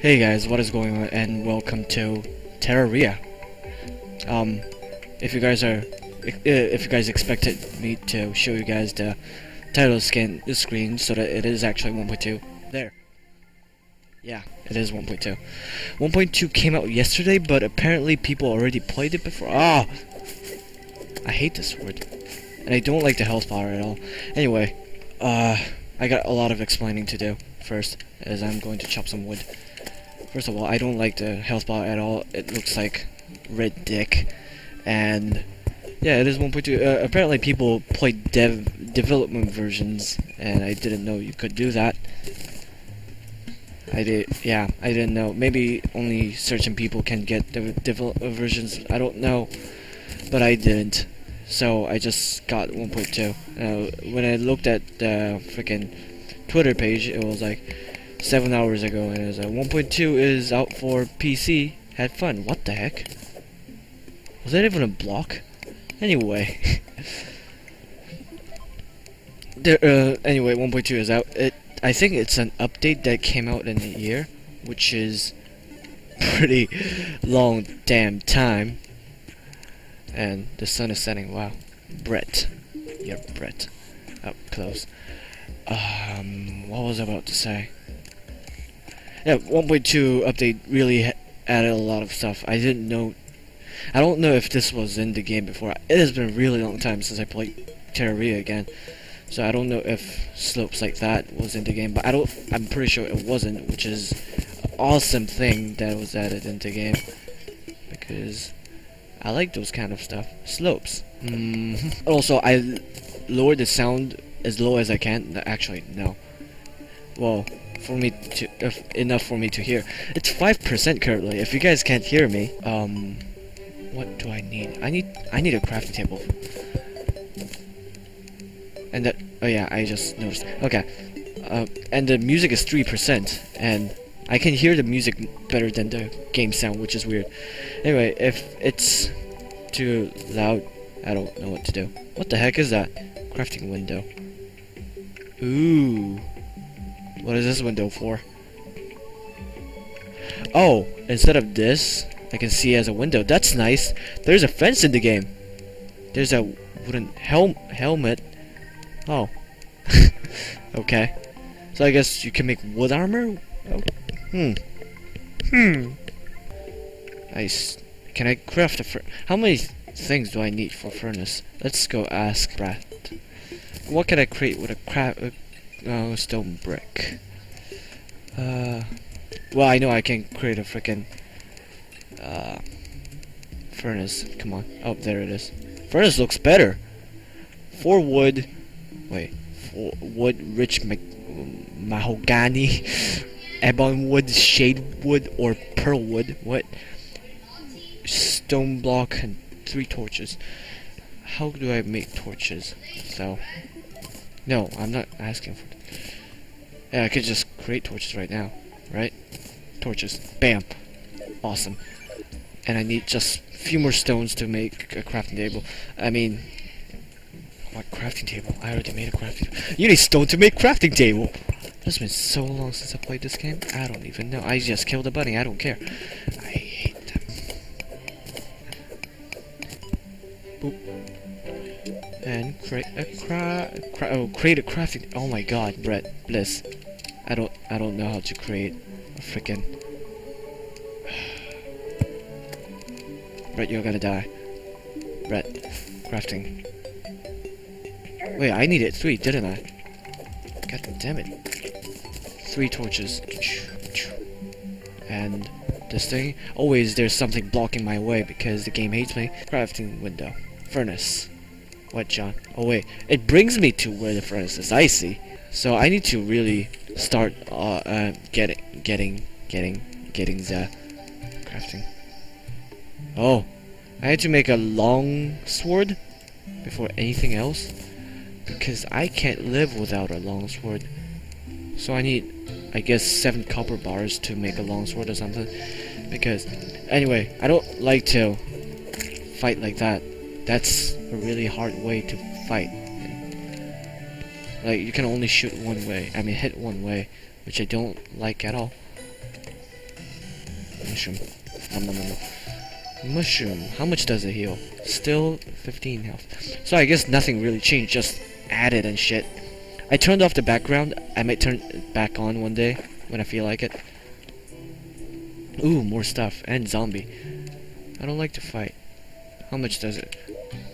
Hey guys, what is going on and welcome to Terraria. Um, if you guys are, if you guys expected me to show you guys the title scan the screen so that it is actually 1.2, there. Yeah, it is 1.2. 1.2 came out yesterday, but apparently people already played it before. Ah, I hate this word, and I don't like the health bar at all. Anyway, uh, I got a lot of explaining to do first, as I'm going to chop some wood. First of all, I don't like the health bar at all. It looks like red dick, and yeah, it is 1.2. Uh, apparently, people play dev development versions, and I didn't know you could do that. I did, yeah, I didn't know. Maybe only certain people can get the development versions. I don't know, but I didn't. So I just got 1.2. Uh, when I looked at the freaking Twitter page, it was like seven hours ago, and was 1.2 is out for PC. Had fun. What the heck? Was that even a block? Anyway. there, uh, anyway, 1.2 is out. It, I think it's an update that came out in a year, which is pretty long damn time. And the sun is setting. Wow. Brett. You're Brett. Up close. Um, what was I about to say? Yeah, 1.2 update really added a lot of stuff. I didn't know. I don't know if this was in the game before. It has been a really long time since I played Terraria again. So I don't know if slopes like that was in the game, but I don't. I'm pretty sure it wasn't, which is an awesome thing that was added into the game because I like those kind of stuff. Slopes. Mm. Also, I lowered the sound as low as I can. Actually, no. Well, for me to if, enough for me to hear. It's five percent currently. If you guys can't hear me, um, what do I need? I need I need a crafting table. And that oh yeah, I just noticed. Okay, uh, and the music is three percent, and I can hear the music better than the game sound, which is weird. Anyway, if it's too loud, I don't know what to do. What the heck is that? Crafting window. Ooh. What is this window for? Oh, instead of this, I can see as a window. That's nice. There's a fence in the game. There's a wooden helm helmet. Oh. okay. So I guess you can make wood armor? Oh. Hmm. Hmm. Nice. Can I craft a fur- How many things do I need for furnace? Let's go ask Brad. What can I create with a craft? Oh, stone brick. Uh, well, I know I can create a freaking uh, furnace. Come on. Oh, there it is. Furnace looks better. Four wood. Wait. Four wood, rich mahogany, ebon wood, shade wood, or pearl wood. What? Stone block and three torches. How do I make torches? So. No, I'm not asking for. Yeah, I could just create torches right now, right? Torches. Bam. Awesome. And I need just a few more stones to make a crafting table. I mean, what crafting table? I already made a crafting table. You need stone to make crafting table! It's been so long since I played this game. I don't even know. I just killed a bunny. I don't care. Boop and create a cra, cra oh create a crafting oh my god Brett bliss I don't I don't know how to create a freaking Brett you're gonna die. Brett crafting. Wait I needed three didn't I? God damn it. Three torches. And this thing. Always there's something blocking my way because the game hates me crafting window furnace what, John? Oh, wait. It brings me to where the furnace is. I see. So I need to really start uh, uh, getting, getting, getting, getting the crafting. Oh, I had to make a long sword before anything else because I can't live without a long sword. So I need, I guess, seven copper bars to make a long sword or something. Because, anyway, I don't like to fight like that. That's a really hard way to fight. Like, you can only shoot one way. I mean, hit one way, which I don't like at all. Mushroom. Nom, nom, nom, nom. Mushroom. How much does it heal? Still 15 health. So I guess nothing really changed, just added and shit. I turned off the background. I might turn it back on one day when I feel like it. Ooh, more stuff. And zombie. I don't like to fight. How much does it?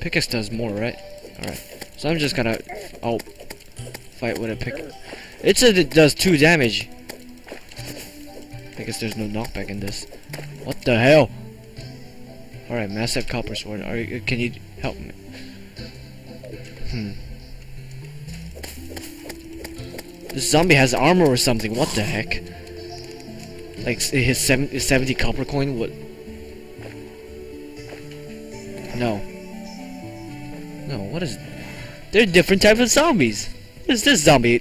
Pickaxe does more, right? Alright. So I'm just gonna... Oh. Fight with a pick... It said it does 2 damage. I guess there's no knockback in this. What the hell? Alright, massive copper sword. Are you, can you help me? Hmm. This zombie has armor or something. What the heck? Like his, seven, his 70 copper coin would. No. No, what is... There are different types of zombies. What is this zombie?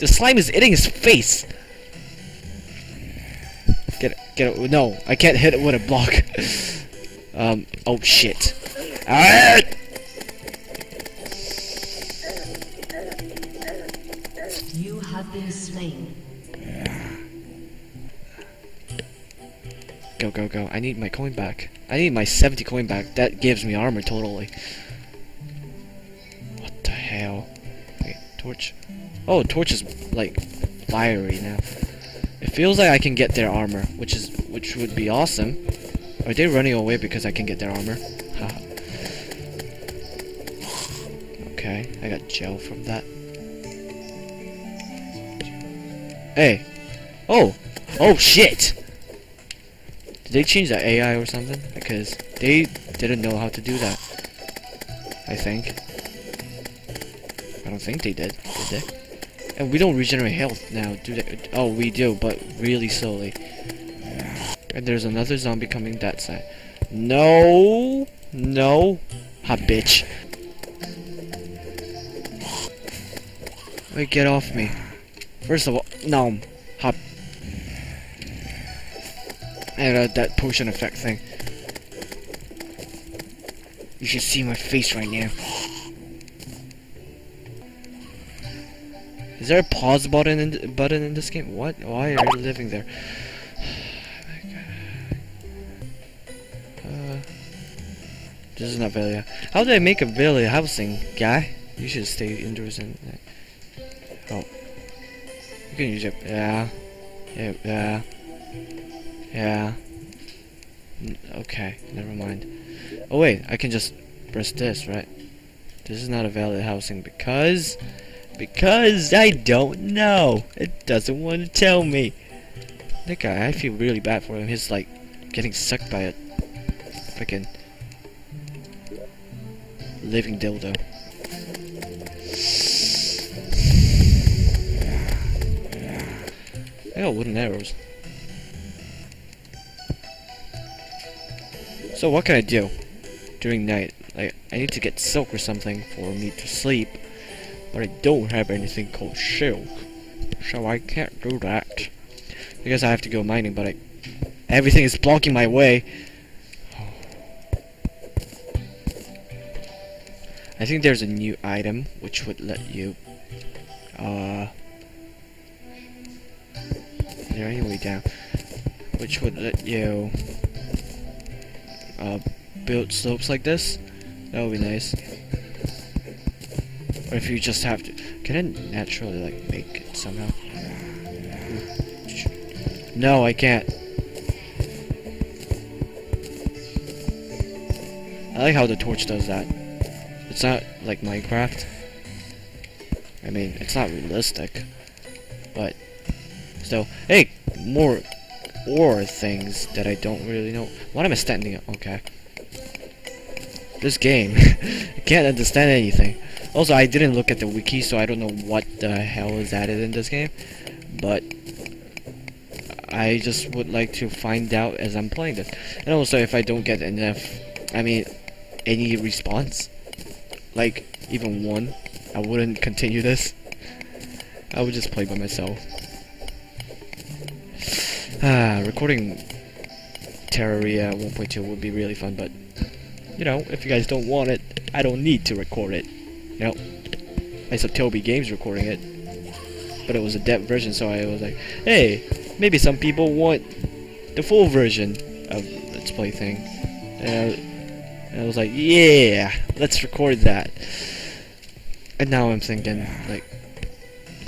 The slime is eating his face. Get it, get it. No, I can't hit it with a block. um, oh shit. Ah! You have been slain. Go, go, go. I need my coin back. I need my 70 coin back. That gives me armor totally. Torch. Oh, torch is like fiery now. It feels like I can get their armor, which is which would be awesome. Are they running away because I can get their armor? Okay, I got gel from that. Hey. Oh. Oh shit. Did they change the AI or something? Because they didn't know how to do that. I think. Think they did. Did they? And we don't regenerate health now, do they? Oh, we do, but really slowly. And there's another zombie coming that side. No! No! Ha, bitch. Wait, get off me. First of all, no. Hop. And uh, that potion effect thing. You should see my face right now. Is there a pause button in th button in this game? What? Why are you living there? uh, this is not Velia. How do I make a Velia housing, guy? You should stay indoors and. oh, you can use it. Yeah, yeah, yeah, yeah. N okay, never mind. Oh wait, I can just press this, right? This is not a valid housing because because I don't know. It doesn't want to tell me. That guy, I feel really bad for him. He's like getting sucked by a freaking living dildo. I got wooden arrows. So what can I do during night? Like I need to get silk or something for me to sleep. But I don't have anything called silk. So I can't do that. I guess I have to go mining, but I everything is blocking my way. I think there's a new item which would let you uh there any way down? Which would let you uh build slopes like this. That would be nice. Or if you just have to... Can it naturally, like, make it somehow? No, I can't. I like how the torch does that. It's not like Minecraft. I mean, it's not realistic. But, still. Hey! More ore things that I don't really know. What am I standing? Okay. This game. I can't understand anything. Also, I didn't look at the wiki, so I don't know what the hell is added in this game. But I just would like to find out as I'm playing this. And also, if I don't get enough, I mean, any response, like even one, I wouldn't continue this. I would just play by myself. Ah, recording Terraria 1.2 would be really fun, but you know, if you guys don't want it, I don't need to record it. I saw Toby Games recording it, but it was a dev version, so I was like, hey, maybe some people want the full version of Let's Play thing. And I, was like, yeah, let's record that. And now I'm thinking, like,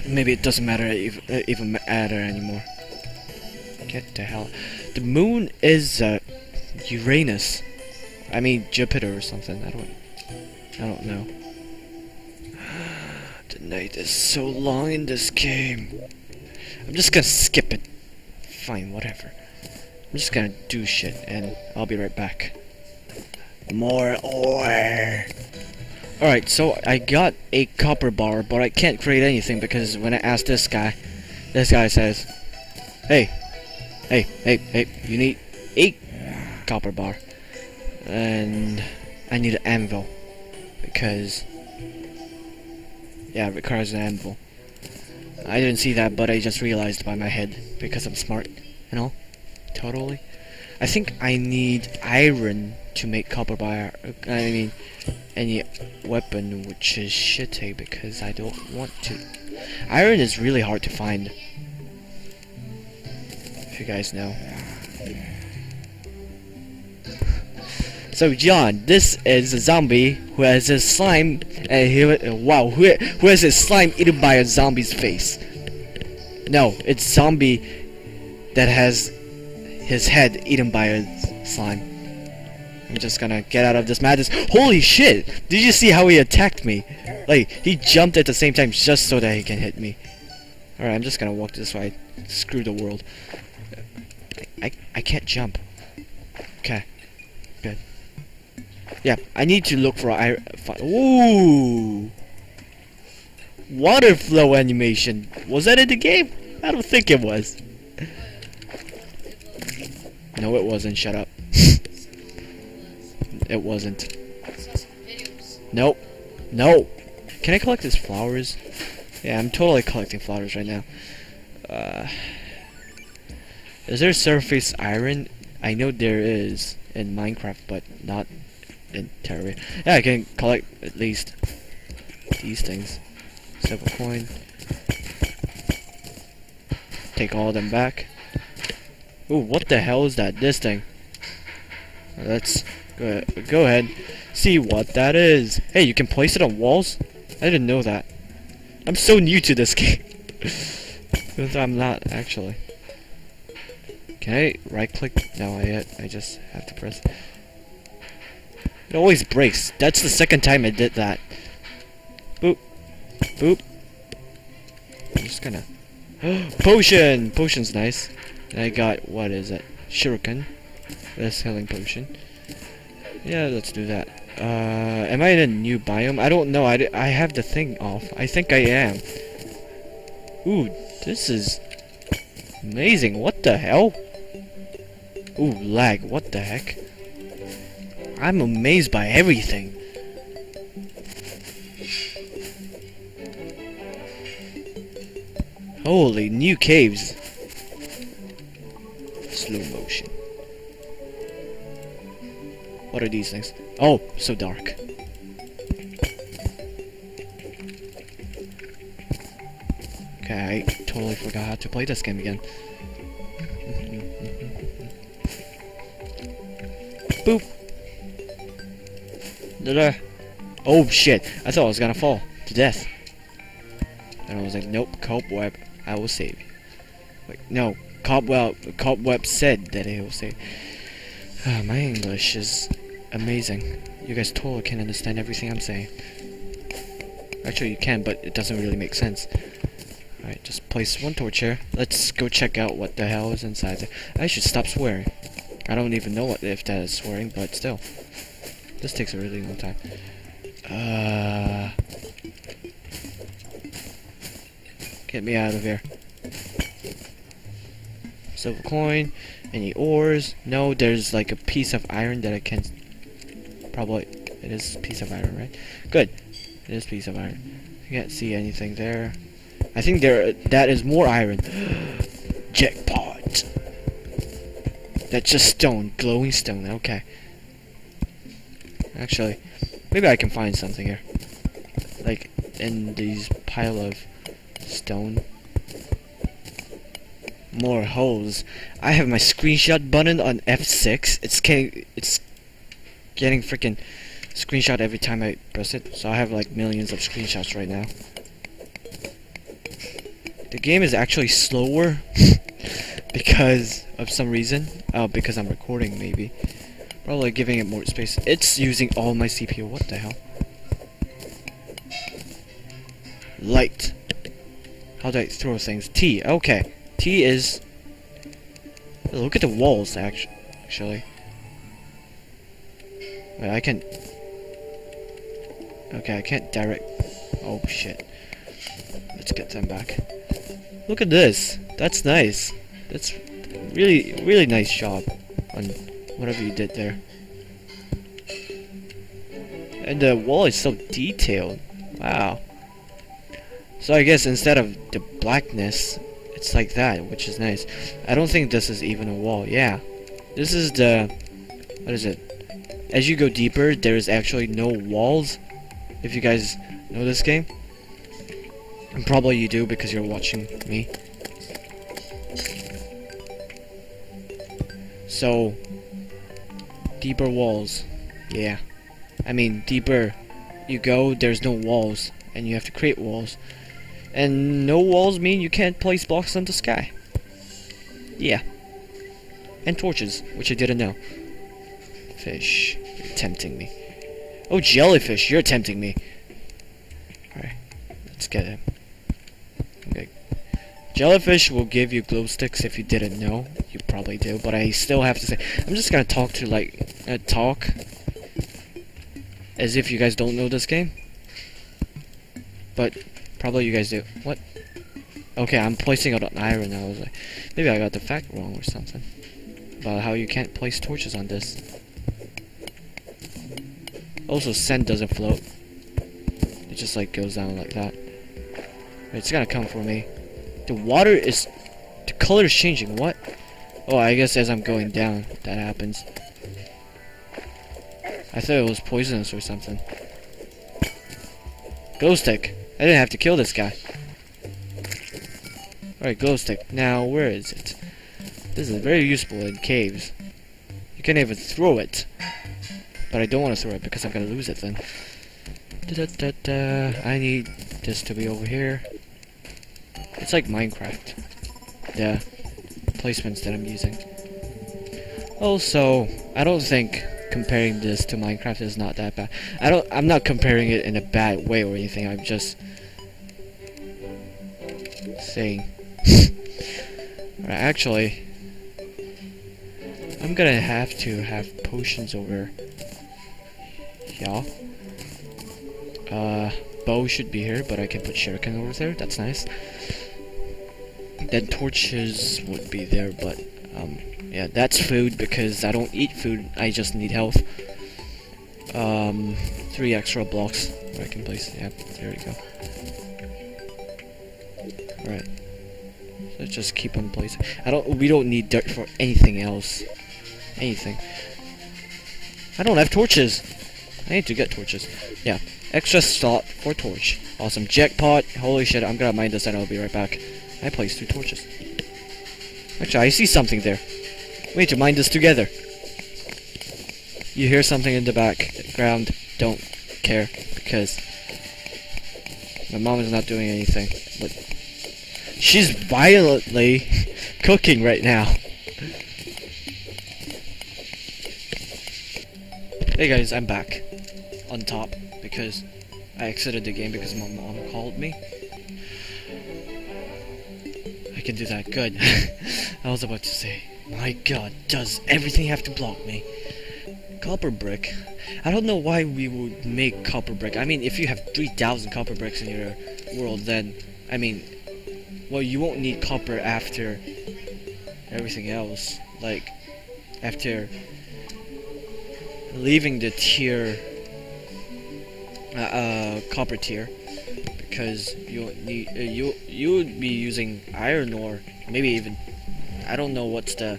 maybe it doesn't matter even, uh, even matter anymore. Get the hell. The moon is uh, Uranus. I mean Jupiter or something. I don't. I don't know. The night is so long in this game. I'm just gonna skip it. Fine, whatever. I'm just gonna do shit, and I'll be right back. More ore. Alright, so I got a copper bar, but I can't create anything because when I ask this guy, this guy says, Hey, hey, hey, hey, you need a copper bar. And I need an anvil. Because, yeah, it requires an anvil. I didn't see that, but I just realized by my head because I'm smart, you know? Totally. I think I need iron to make copper bar. I mean, any weapon which is shitty because I don't want to. Iron is really hard to find. If you guys know. So John, this is a zombie who has a slime, and he wow, who who has his slime eaten by a zombie's face. No, it's zombie that has his head eaten by a slime. I'm just gonna get out of this madness. Holy shit! Did you see how he attacked me? Like, he jumped at the same time just so that he can hit me. Alright, I'm just gonna walk this way. Screw the world. I, I, I can't jump. Okay. Good. Yeah, I need to look for I. Ooh! Water flow animation. Was that in the game? I don't think it was. No, it wasn't. Shut up. it wasn't. Nope. No. Can I collect his flowers? Yeah, I'm totally collecting flowers right now. Uh, is there surface iron? I know there is in Minecraft, but not in Terraria. Yeah, I can collect at least these things. Silver coin. Take all of them back. Ooh, what the hell is that? This thing. Let's go, go ahead. See what that is. Hey, you can place it on walls? I didn't know that. I'm so new to this game. I'm not, actually. Can I right click? No, I, I just have to press. It always breaks. That's the second time I did that. Boop. Boop. I'm just gonna... Potion! Potion's nice. And I got, what is it? Shuriken. This healing potion. Yeah, let's do that. Uh, am I in a new biome? I don't know. I, I have the thing off. I think I am. Ooh, this is amazing. What the hell? Ooh, lag. What the heck? I'm amazed by everything. Holy, new caves. Slow motion. What are these things? Oh, so dark. Okay, I totally forgot how to play this game again. Boop. Oh shit! I thought I was gonna fall to death. And I was like, nope, cobweb, I will save you. Wait, no, cobweb, cobweb said that he will save. Ah, my English is amazing. You guys totally can't understand everything I'm saying. Actually, you can, but it doesn't really make sense. Alright, just place one torch here. Let's go check out what the hell is inside there. I should stop swearing. I don't even know what if that is swearing, but still. This takes a really long time. Uh... Get me out of here. Silver coin. Any ores? No, there's like a piece of iron that I can... Probably... It is a piece of iron, right? Good. It is piece of iron. I can't see anything there. I think there... That is more iron. Jackpot! That's just stone. Glowing stone. Okay. Actually, maybe I can find something here. Like, in these pile of stone. more holes. I have my screenshot button on F6. It's getting it's getting freaking screenshot every time I press it. So I have like millions of screenshots right now. The game is actually slower because of some reason. Oh, because I'm recording maybe. Oh, Probably giving it more space. It's using all my CPU. What the hell? Light. How do I throw things? T. Okay. T is... Look at the walls, actu actually. Wait, I can... Okay, I can't direct... Oh, shit. Let's get them back. Look at this. That's nice. That's really, really nice job on whatever you did there. And the wall is so detailed. Wow. So I guess instead of the blackness, it's like that, which is nice. I don't think this is even a wall. Yeah. This is the... What is it? As you go deeper, there is actually no walls. If you guys know this game. And probably you do because you're watching me. So, deeper walls. Yeah. I mean, deeper you go, there's no walls. And you have to create walls. And no walls mean you can't place blocks on the sky. Yeah. And torches, which I didn't know. Fish, you're tempting me. Oh, jellyfish, you're tempting me. Alright, let's get him. Okay. Jellyfish will give you glow sticks if you didn't know. You probably do, but I still have to say. I'm just gonna talk to, like, talk. As if you guys don't know this game. But Probably you guys do. What? Okay, I'm placing it on iron. I was like, maybe I got the fact wrong or something. About how you can't place torches on this. Also, sand doesn't float. It just like goes down like that. It's gonna come for me. The water is... The color is changing. What? Oh, I guess as I'm going down, that happens. I thought it was poisonous or something. Glow stick. I didn't have to kill this guy. Alright, glow stick. Now, where is it? This is very useful in caves. You can't even throw it. But I don't want to throw it because I'm going to lose it then. Da -da -da I need this to be over here. It's like Minecraft. The placements that I'm using. Also, I don't think comparing this to Minecraft is not that bad. I don't I'm not comparing it in a bad way or anything. I'm just saying. right, actually I'm gonna have to have potions over here. Uh bow should be here, but I can put shuriken over there, that's nice. Then torches would be there, but um yeah, that's food because I don't eat food. I just need health. Um, three extra blocks I can place. Yeah, there we go. Right. Let's just keep on placing. I don't. We don't need dirt for anything else. Anything. I don't have torches. I need to get torches. Yeah. Extra slot for torch. Awesome. Jackpot. Holy shit. I'm gonna mine this and I'll be right back. I placed two torches. Actually, I see something there. We need to mine this together. You hear something in the background, don't care, because my mom is not doing anything, but she's violently cooking right now. Hey guys, I'm back on top because I exited the game because my mom called me. I can do that, good. I was about to say. My god, does everything have to block me? Copper brick? I don't know why we would make copper brick. I mean, if you have 3,000 copper bricks in your world, then, I mean, well, you won't need copper after everything else. Like, after leaving the tier, uh, uh copper tier, because you need, uh, you, you would be using iron ore, maybe even I don't know what's the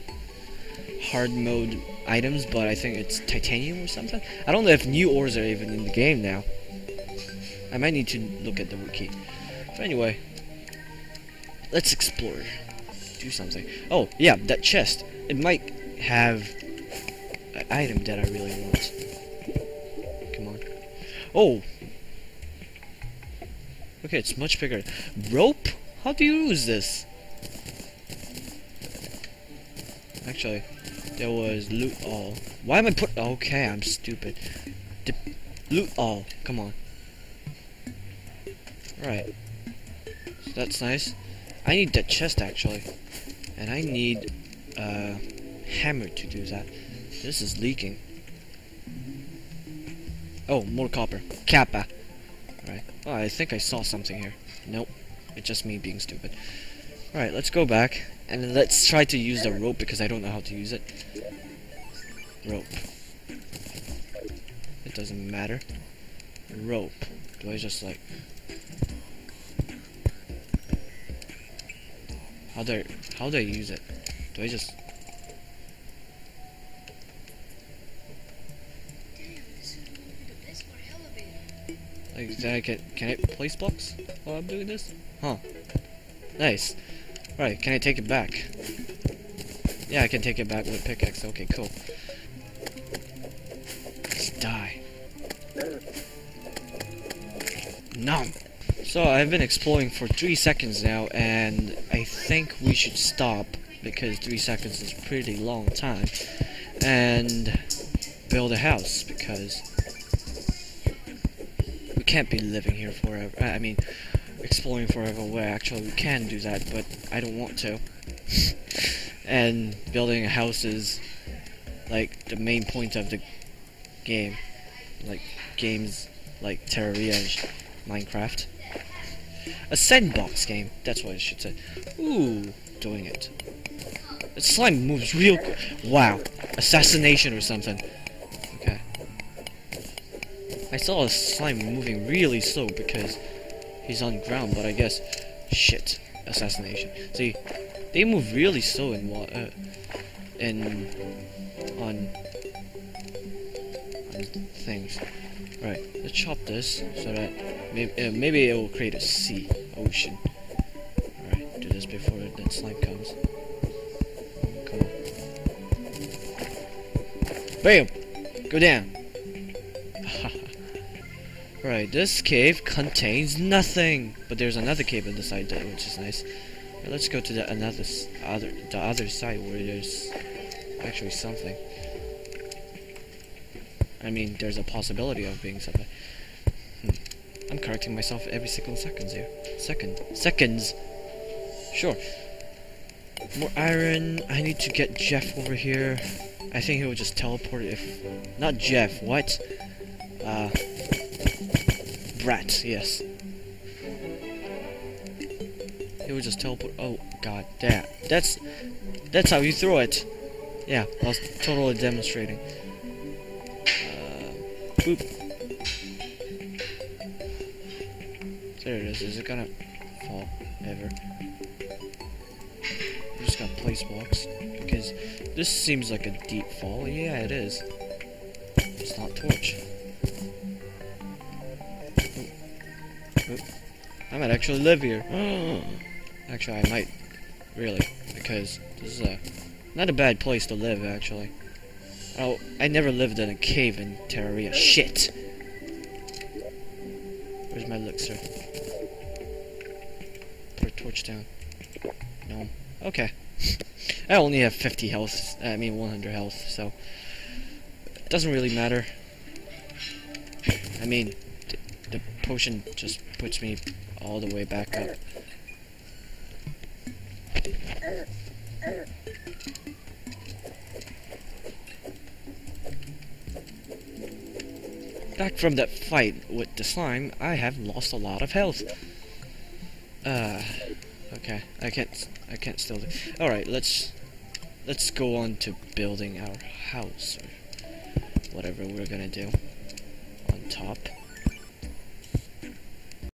hard mode items, but I think it's titanium or something. I don't know if new ores are even in the game now. I might need to look at the wiki. But anyway, let's explore. do something. Oh, yeah, that chest. It might have an item that I really want. Come on. Oh! Okay, it's much bigger. Rope? How do you use this? Actually, there was loot all. Why am I put? Okay, I'm stupid. D loot all. Come on. Right. So that's nice. I need that chest actually, and I need a uh, hammer to do that. This is leaking. Oh, more copper. Kappa. Right. Oh, I think I saw something here. Nope. It's just me being stupid. Alright, let's go back. And let's try to use the rope because I don't know how to use it. Rope. It doesn't matter. Rope. Do I just like... How do I, how do I use it? Do I just... Like, can can I place blocks while I'm doing this? Huh. Nice. Right, can I take it back? Yeah, I can take it back with pickaxe. Okay, cool. Let's die. Nom! So, I've been exploring for three seconds now, and I think we should stop, because three seconds is a pretty long time, and build a house, because we can't be living here forever. I mean, exploring forever where actually we can do that, but I don't want to. and building a house is like the main point of the game. Like games like Terraria and Minecraft. A sandbox game, that's what I should say. Ooh, doing it. The slime moves real Wow. Assassination or something. Okay. I saw a slime moving really slow because he's on ground, but I guess shit assassination. See, they move really slow in water. uh, in on on things. Right, let's chop this so that maybe uh, maybe it will create a sea ocean. Alright, do this before that slime comes. Come on. Bam! Go down. Right, this cave contains nothing, but there's another cave on the side, which is nice. Right, let's go to the another other the other side where there's actually something. I mean, there's a possibility of being something. Hmm. I'm correcting myself every single seconds here. Second, seconds. Sure. More iron. I need to get Jeff over here. I think he will just teleport if not Jeff. What? Uh. Brat, yes. It would just teleport. Oh god, that that's that's how you throw it. Yeah, I was totally demonstrating. Uh, boop. There it is. Is it gonna fall ever? I'm just gonna place blocks because this seems like a deep fall. Yeah, it is. It's not torch. I might actually live here. actually, I might. Really. Because this is a not a bad place to live, actually. Oh, I never lived in a cave in Terraria. Shit! Where's my elixir? Put a torch down. No. Okay. I only have 50 health. I mean 100 health, so... It doesn't really matter. I mean, the potion just puts me all the way back up. Back from that fight with the slime, I have lost a lot of health. Uh, okay, I can't, I can't still do. All right, let's, let's go on to building our house or whatever we're gonna do on top.